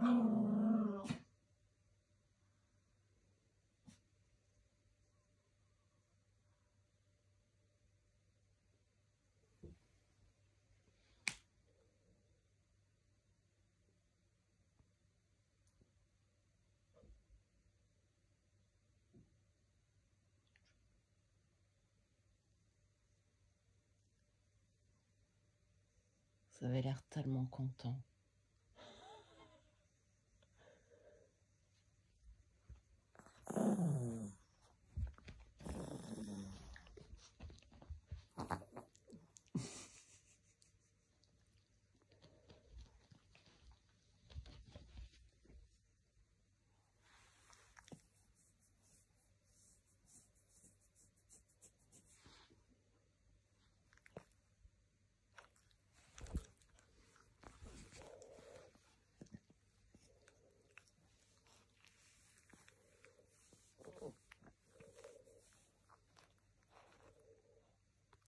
Vous avez l'air tellement content.